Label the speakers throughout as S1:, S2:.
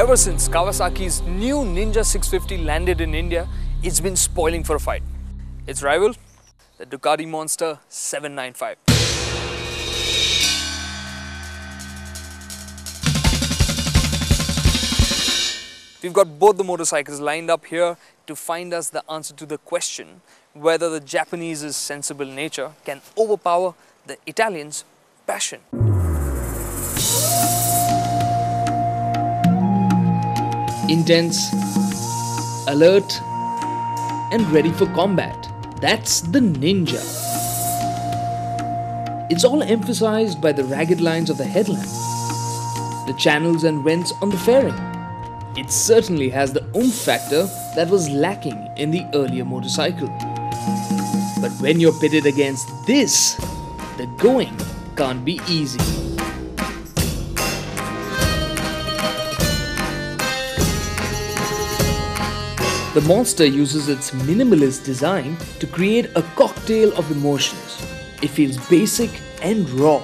S1: Ever since Kawasaki's new Ninja 650 landed in India, it's been spoiling for a fight. Its rival, the Ducati Monster 795. We've got both the motorcycles lined up here to find us the answer to the question whether the Japanese's sensible nature can overpower the Italian's passion. Intense, alert, and ready for combat. That's the ninja. It's all emphasized by the ragged lines of the headlamp, the channels and vents on the fairing. It certainly has the oomph factor that was lacking in the earlier motorcycle. But when you're pitted against this, the going can't be easy. The Monster uses its minimalist design to create a cocktail of emotions. It feels basic and raw,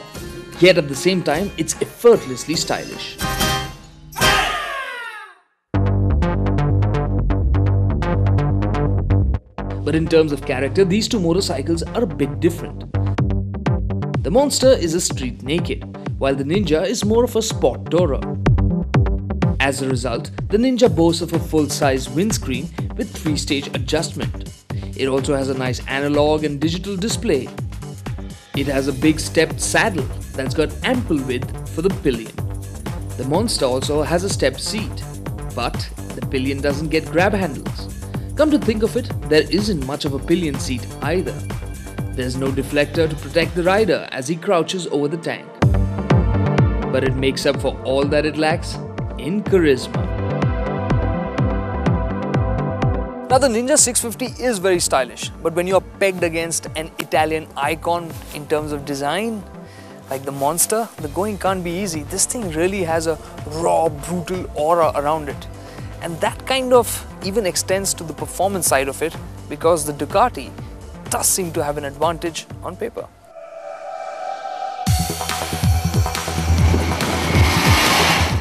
S1: yet at the same time, it's effortlessly stylish. But in terms of character, these two motorcycles are a bit different. The Monster is a street naked, while the Ninja is more of a sport tourer. As a result, the Ninja boasts of a full-size windscreen with 3-stage adjustment. It also has a nice analog and digital display. It has a big stepped saddle that's got ample width for the pillion. The Monster also has a stepped seat, but the pillion doesn't get grab handles. Come to think of it, there isn't much of a pillion seat either. There's no deflector to protect the rider as he crouches over the tank. But it makes up for all that it lacks in charisma. Now the Ninja 650 is very stylish, but when you're pegged against an Italian icon in terms of design, like the Monster, the going can't be easy. This thing really has a raw, brutal aura around it. And that kind of even extends to the performance side of it because the Ducati does seem to have an advantage on paper.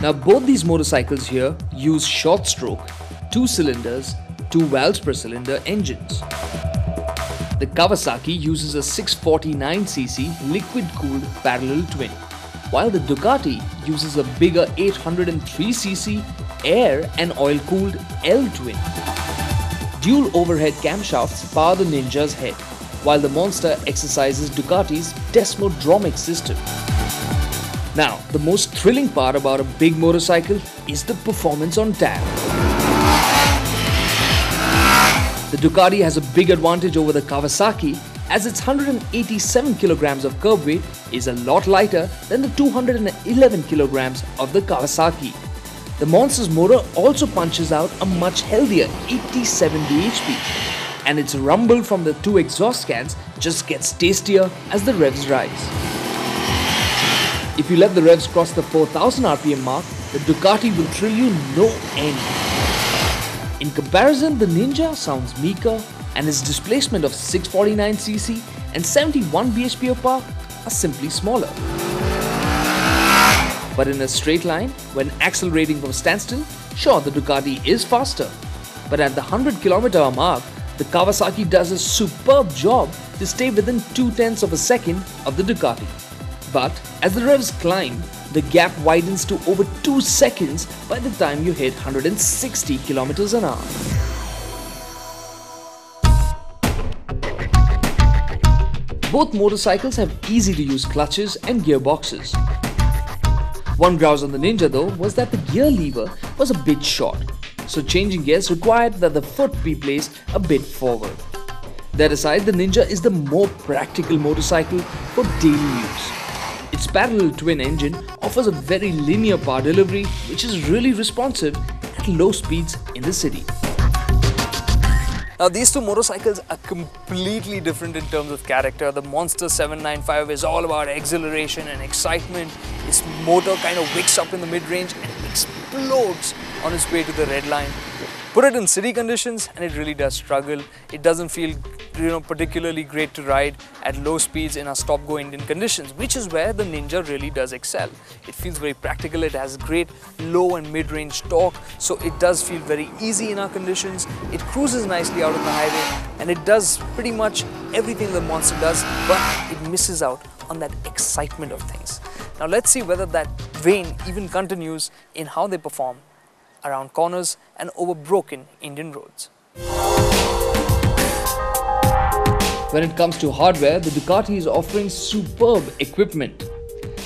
S1: Now both these motorcycles here use short stroke, 2 cylinders, 2 valves per cylinder engines. The Kawasaki uses a 649cc liquid cooled parallel twin, while the Ducati uses a bigger 803cc air and oil cooled L twin. Dual overhead camshafts power the Ninja's head, while the Monster exercises Ducati's Desmodromic system. Now, the most thrilling part about a big motorcycle is the performance on tap. The Ducati has a big advantage over the Kawasaki as its 187 kilograms of curb weight is a lot lighter than the 211 kilograms of the Kawasaki. The Monster's motor also punches out a much healthier 87 bhp and its rumble from the two exhaust cans just gets tastier as the revs rise. If you let the revs cross the 4000 rpm mark, the Ducati will thrill you no end. In comparison, the Ninja sounds meeker and its displacement of 649cc and 71 bhp of power are simply smaller. But in a straight line, when accelerating from standstill, sure the Ducati is faster. But at the 100 km mark, the Kawasaki does a superb job to stay within 2 tenths of a second of the Ducati. But as the revs climb, the gap widens to over 2 seconds by the time you hit 160 km an hour. Both motorcycles have easy to use clutches and gearboxes. One grouse on the Ninja though was that the gear lever was a bit short, so changing gears required that the foot be placed a bit forward. That aside, the Ninja is the more practical motorcycle for daily use. Its parallel twin engine offers a very linear power delivery which is really responsive at low speeds in the city. Now these two motorcycles are completely different in terms of character. The Monster 795 is all about exhilaration and excitement. Its motor kind of wakes up in the mid-range and explodes on its way to the red line. Put it in city conditions and it really does struggle. It doesn't feel you know particularly great to ride at low speeds in our stop-go Indian conditions, which is where the Ninja really does excel. It feels very practical, it has great low and mid-range torque, so it does feel very easy in our conditions. It cruises nicely out on the highway and it does pretty much everything the Monster does, but it misses out on that excitement of things. Now let's see whether that vein even continues in how they perform around corners and over broken Indian roads. When it comes to hardware, the Ducati is offering superb equipment.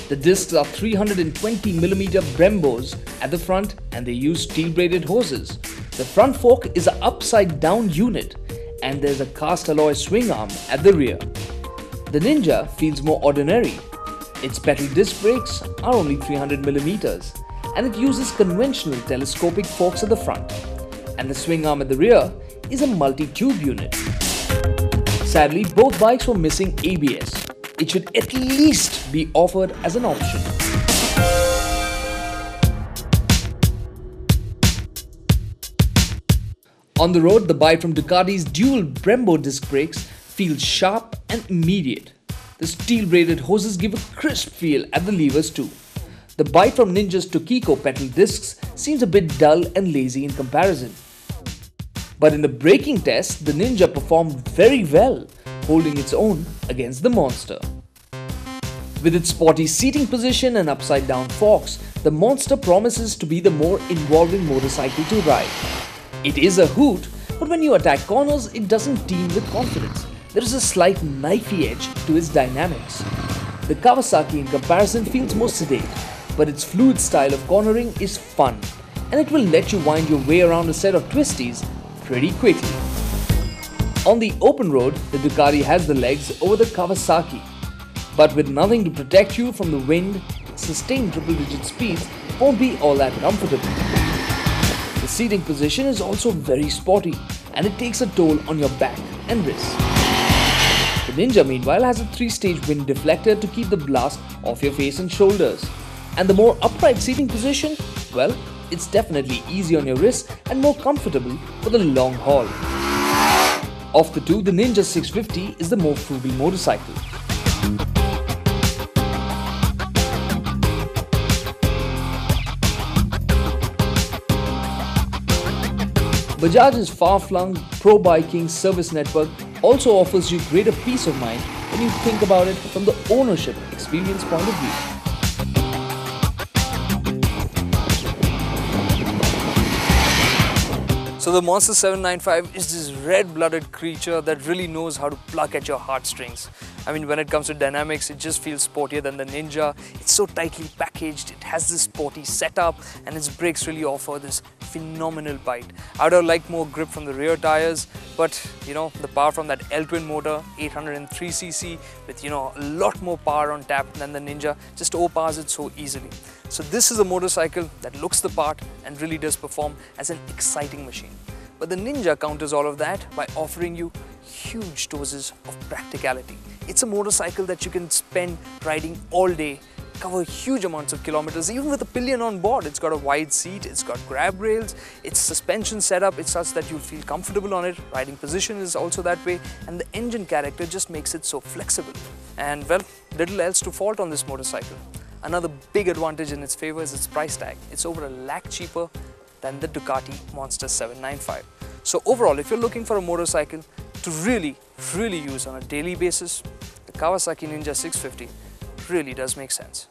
S1: The discs are 320mm Brembos at the front and they use steel braided hoses. The front fork is an upside down unit and there's a cast alloy swing arm at the rear. The Ninja feels more ordinary. Its petal disc brakes are only 300mm and it uses conventional telescopic forks at the front. And the swing arm at the rear is a multi-tube unit. Sadly, both bikes were missing ABS. It should at least be offered as an option. On the road, the bite from Ducati's dual Brembo disc brakes feels sharp and immediate. The steel braided hoses give a crisp feel at the levers too. The bite from Ninja's Tokico petal discs seems a bit dull and lazy in comparison. But in the braking test, the Ninja performed very well, holding its own against the Monster. With its sporty seating position and upside down forks, the Monster promises to be the more involving motorcycle to ride. It is a hoot, but when you attack corners, it doesn't teem with confidence. There is a slight knifey edge to its dynamics. The Kawasaki in comparison feels more sedate, but its fluid style of cornering is fun and it will let you wind your way around a set of twisties pretty quickly. On the open road, the Ducati has the legs over the Kawasaki, but with nothing to protect you from the wind, sustained triple digit speeds won't be all that comfortable. The seating position is also very sporty and it takes a toll on your back and wrists. The Ninja meanwhile has a 3-stage wind deflector to keep the blast off your face and shoulders. And the more upright seating position, well, it's definitely easy on your wrists and more comfortable for the long haul. Of the two, the Ninja 650 is the more frugal motorcycle. Bajaj's far-flung pro biking service network also offers you greater peace of mind when you think about it from the ownership experience point of view. So the Monster 795 is this red-blooded creature that really knows how to pluck at your heartstrings. I mean, when it comes to dynamics, it just feels sportier than the Ninja. It's so tightly packaged, it has this sporty setup, and its brakes really offer this phenomenal bite. I would have liked more grip from the rear tires, but you know, the power from that L-twin motor, 803cc, with you know, a lot more power on tap than the Ninja, just overpowers it so easily. So this is a motorcycle that looks the part and really does perform as an exciting machine. But the Ninja counters all of that by offering you huge doses of practicality. It's a motorcycle that you can spend riding all day, cover huge amounts of kilometers, even with a pillion on board. It's got a wide seat, it's got grab rails, its suspension setup is such that you'll feel comfortable on it. Riding position is also that way, and the engine character just makes it so flexible. And well, little else to fault on this motorcycle. Another big advantage in its favor is its price tag. It's over a lakh cheaper than the Ducati Monster 795. So overall, if you're looking for a motorcycle to really, really use on a daily basis, the Kawasaki Ninja 650 really does make sense.